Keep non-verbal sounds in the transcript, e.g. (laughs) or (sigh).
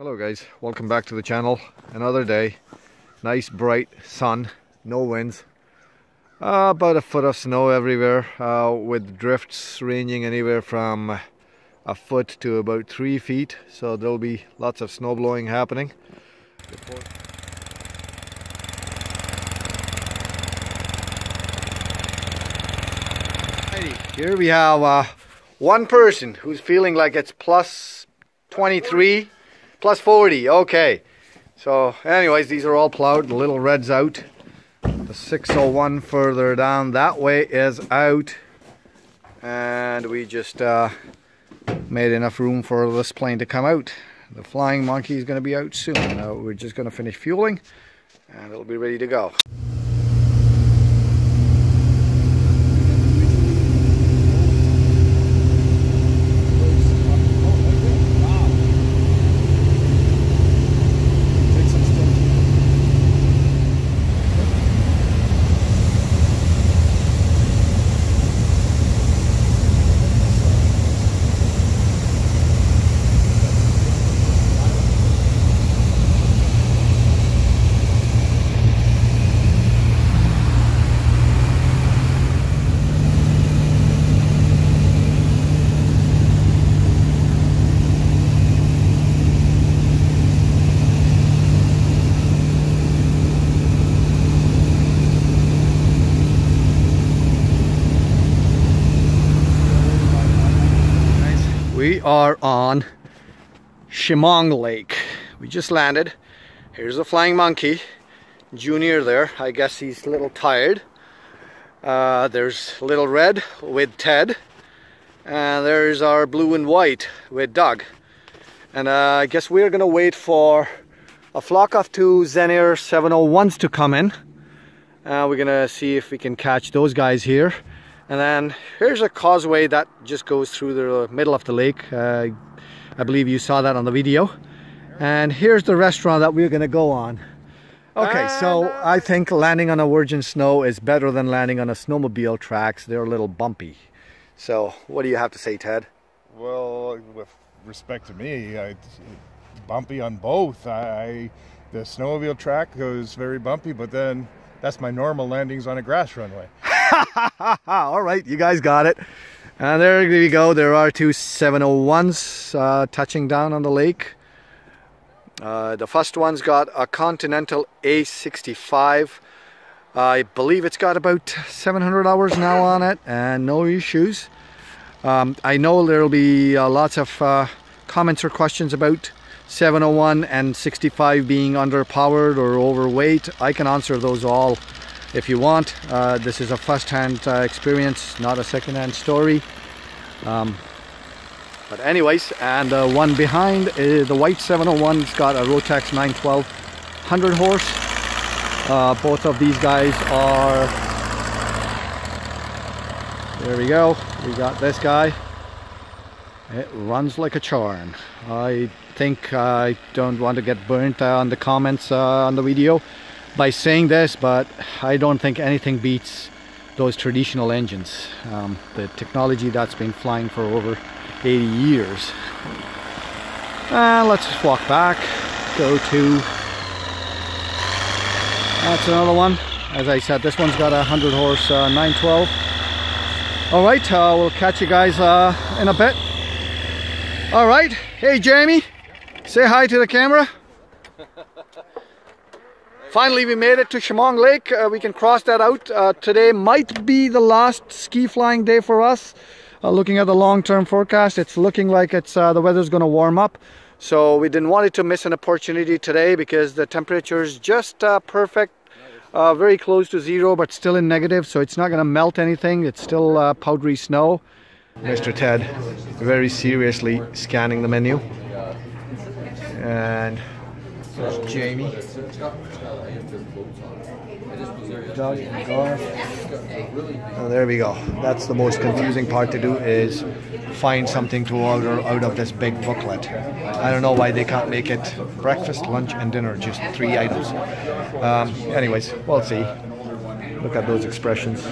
Hello guys, welcome back to the channel. Another day, nice bright sun, no winds. Uh, about a foot of snow everywhere uh, with drifts ranging anywhere from a foot to about three feet. So there'll be lots of snow blowing happening. Here we have uh, one person who's feeling like it's plus 23 Plus 40, okay. So anyways, these are all plowed, the little red's out. The 601 further down that way is out. And we just uh, made enough room for this plane to come out. The flying monkey is going to be out soon. Now we're just going to finish fueling and it'll be ready to go. We are on Chemong Lake. We just landed. Here's the flying monkey. Junior there. I guess he's a little tired. Uh, there's Little Red with Ted. And there's our blue and white with Doug. And uh, I guess we're gonna wait for a flock of two Zenair 701s to come in. Uh, we're gonna see if we can catch those guys here. And then here's a causeway that just goes through the middle of the lake. Uh, I believe you saw that on the video. And here's the restaurant that we're gonna go on. Okay, so I think landing on a virgin snow is better than landing on a snowmobile tracks. They're a little bumpy. So what do you have to say, Ted? Well, with respect to me, I, bumpy on both. I the snowmobile track goes very bumpy, but then that's my normal landings on a grass runway. (laughs) All right, you guys got it. And there we go. There are two 701s uh, touching down on the lake. Uh, the first one's got a Continental A65. I believe it's got about 700 hours now on it and no issues. Um, I know there'll be uh, lots of uh, comments or questions about 701 and 65 being underpowered or overweight. I can answer those all if you want. Uh, this is a first-hand uh, experience, not a second-hand story. Um, but anyways, and uh, one behind, uh, the white 701. It's got a Rotax 912 100 horse. Uh, both of these guys are, there we go, we got this guy. It runs like a charm. I think I don't want to get burnt on the comments on the video by saying this, but I don't think anything beats those traditional engines. Um, the technology that's been flying for over 80 years. Uh, let's just walk back, go to, that's another one. As I said, this one's got a 100 horse uh, 912. All right, uh, we'll catch you guys uh, in a bit. All right, hey Jamie, say hi to the camera. Finally, we made it to Chemong Lake. Uh, we can cross that out. Uh, today might be the last ski flying day for us. Uh, looking at the long-term forecast, it's looking like it's uh, the weather's going to warm up. So we didn't want it to miss an opportunity today because the temperature is just uh, perfect. Uh, very close to zero, but still in negative, so it's not going to melt anything. It's still powdery snow. Mr. Ted very seriously scanning the menu. And there's Jamie. Doug and Garth. Oh, there we go. That's the most confusing part to do is find something to order out of this big booklet. I don't know why they can't make it breakfast, lunch and dinner, just three items. Um, anyways, we'll see. Look at those expressions.